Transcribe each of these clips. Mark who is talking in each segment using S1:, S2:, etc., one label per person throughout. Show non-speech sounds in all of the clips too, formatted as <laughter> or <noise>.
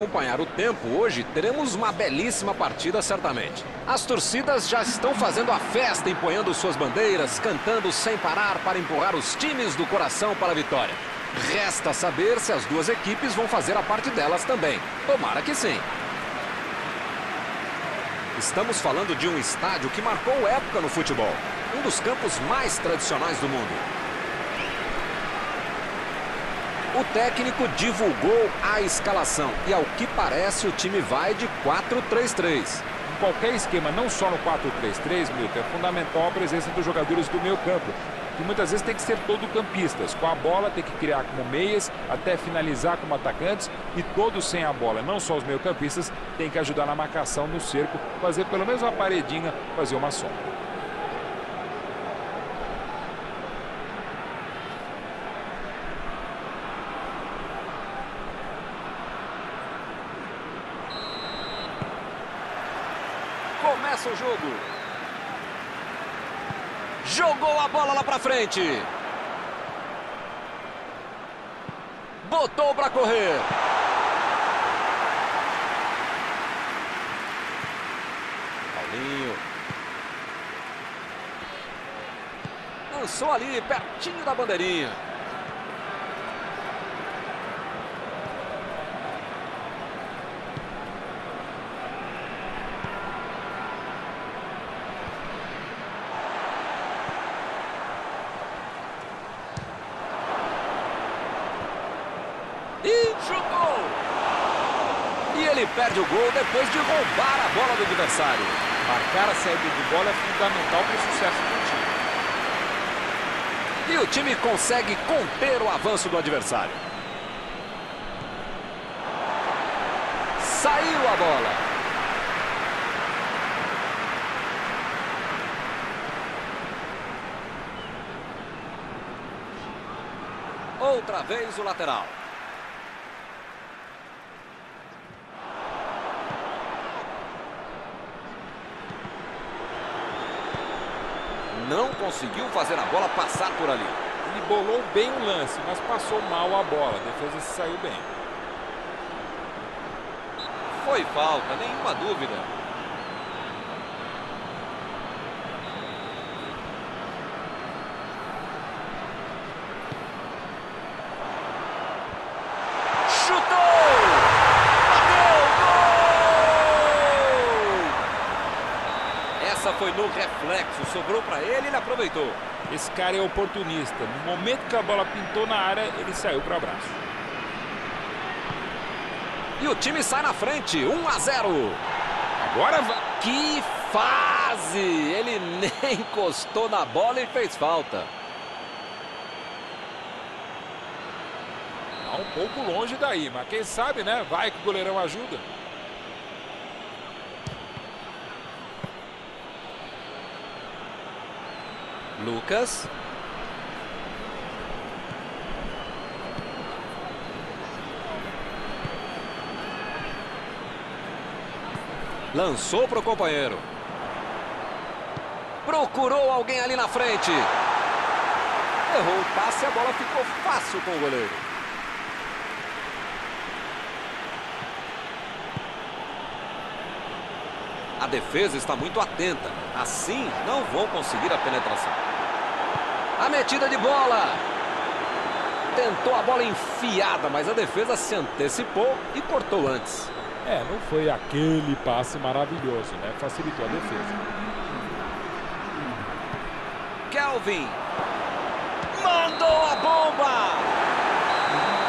S1: acompanhar o tempo hoje, teremos uma belíssima partida certamente. As torcidas já estão fazendo a festa, empunhando suas bandeiras, cantando sem parar para empurrar os times do coração para a vitória. Resta saber se as duas equipes vão fazer a parte delas também. Tomara que sim. Estamos falando de um estádio que marcou época no futebol. Um dos campos mais tradicionais do mundo. O técnico divulgou a escalação e, ao que parece, o time vai de 4-3-3.
S2: Em qualquer esquema, não só no 4-3-3, Milton, é fundamental a presença dos jogadores do meio campo, que muitas vezes tem que ser todo campistas. Com a bola tem que criar como meias, até finalizar como atacantes e todos sem a bola. Não só os meio campistas tem que ajudar na marcação no cerco, fazer pelo menos uma paredinha, fazer uma sombra.
S1: Começa o jogo. Jogou a bola lá pra frente. Botou pra correr. Paulinho. Lançou ali, pertinho da bandeirinha. E chutou! E ele perde o gol depois de roubar a bola do adversário.
S2: Marcar a saída de bola é fundamental para o sucesso do
S1: time. E o time consegue conter o avanço do adversário. Saiu a bola. Outra vez o lateral. Não conseguiu fazer a bola passar por ali.
S2: Ele bolou bem o lance, mas passou mal a bola. A defesa se saiu bem.
S1: Foi falta, nenhuma dúvida. foi no reflexo, sobrou para ele, ele aproveitou.
S2: Esse cara é oportunista. No momento que a bola pintou na área, ele saiu para o abraço.
S1: E o time sai na frente, 1 a 0.
S2: Agora vai.
S1: Que fase! Ele <laughs> nem encostou na bola e fez falta.
S2: Tá um pouco longe daí, mas quem sabe, né? Vai que o goleirão ajuda.
S1: Lucas. Lançou para o companheiro. Procurou alguém ali na frente. Errou o passe a bola ficou fácil com o goleiro. A defesa está muito atenta. Assim, não vão conseguir a penetração. A metida de bola. Tentou a bola enfiada, mas a defesa se antecipou e cortou antes.
S2: É, não foi aquele passe maravilhoso, né? Facilitou a defesa.
S1: Kelvin. Mandou a bomba.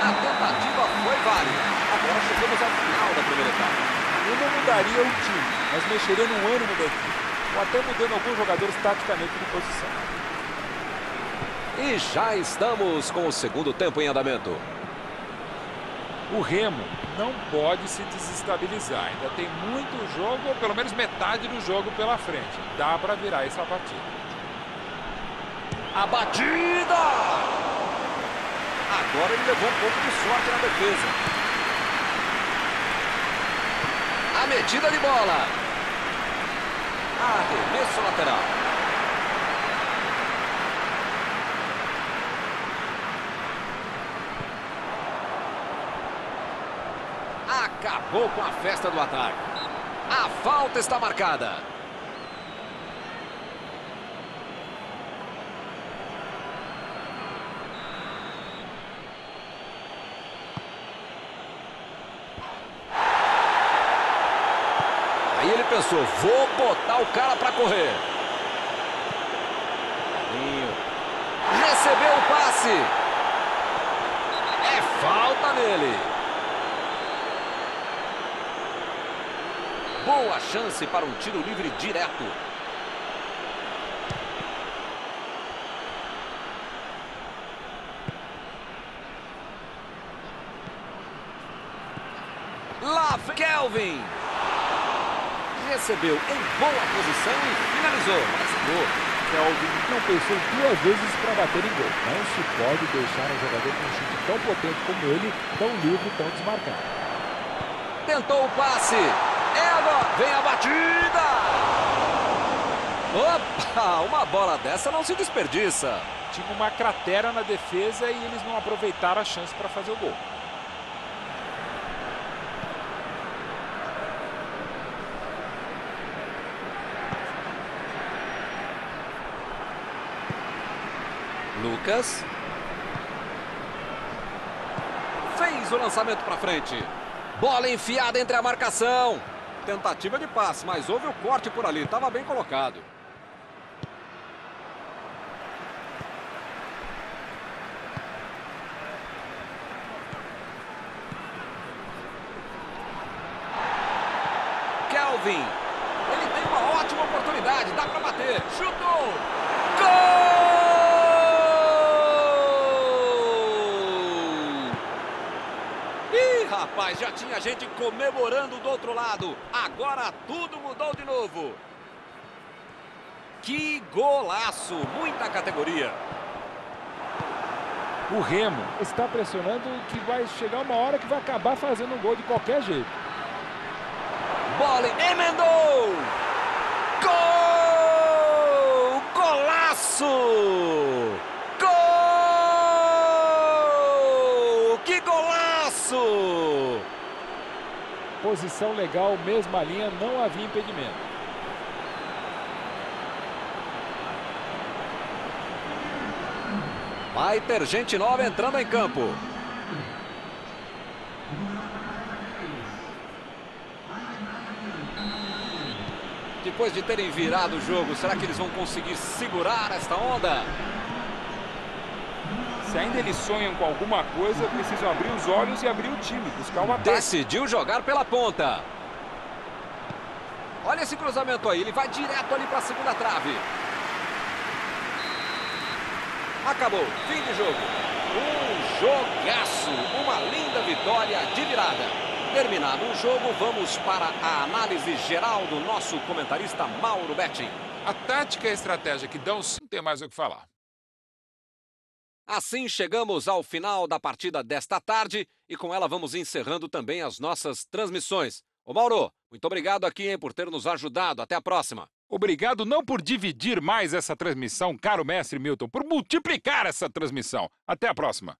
S1: A tentativa foi válida. Agora chegamos ao final da primeira etapa.
S2: Eu não mudaria o time, mas mexeria no ânimo da equipe. Ou até mudando alguns jogadores taticamente de posição.
S1: E já estamos com o segundo tempo em andamento.
S2: O Remo não pode se desestabilizar. Ainda tem muito jogo, ou pelo menos metade do jogo pela frente. Dá para virar essa partida.
S1: A batida! Agora ele levou um pouco de sorte na defesa. A metida de bola. Arremesso lateral. Acabou com a festa do ataque. A falta está marcada. Aí ele pensou, vou botar o cara para correr. Recebeu o passe. É falta nele. Boa chance para um tiro livre direto. Lá, Kelvin recebeu em boa posição e finalizou. Mas gol.
S2: Kelvin não pensou duas vezes para bater em gol. Não se pode deixar um jogador com um chute tão potente como ele, tão livre, tão desmarcado.
S1: Tentou o passe. É agora. Vem a batida. Opa, uma bola dessa não se desperdiça.
S2: Tinha uma cratera na defesa e eles não aproveitaram a chance para fazer o gol.
S1: Lucas. Fez o lançamento para frente. Bola enfiada entre a marcação. Tentativa de passe, mas houve o corte por ali. Estava bem colocado. Kelvin. Ele tem uma ótima oportunidade. Dá para bater. Chutou. Gol! Rapaz, já tinha gente comemorando do outro lado. Agora tudo mudou de novo. Que golaço! Muita categoria.
S2: O Remo está pressionando que vai chegar uma hora que vai acabar fazendo um gol de qualquer jeito.
S1: Bola emendou! Gol! Golaço!
S2: Posição legal, mesma linha, não havia impedimento.
S1: Vai ter gente nova entrando em campo. Depois de terem virado o jogo, será que eles vão conseguir segurar esta onda?
S2: Se ainda eles sonham com alguma coisa, precisam abrir os olhos e abrir o time, buscar uma ataque.
S1: Decidiu jogar pela ponta. Olha esse cruzamento aí, ele vai direto ali para a segunda trave. Acabou, fim de jogo. Um jogaço, uma linda vitória de virada. Terminado o jogo, vamos para a análise geral do nosso comentarista Mauro Betting.
S2: A tática e a estratégia que dão, sim, tem mais o que falar.
S1: Assim chegamos ao final da partida desta tarde e com ela vamos encerrando também as nossas transmissões. Ô Mauro, muito obrigado aqui hein, por ter nos ajudado. Até a próxima.
S2: Obrigado não por dividir mais essa transmissão, caro mestre Milton, por multiplicar essa transmissão. Até a próxima.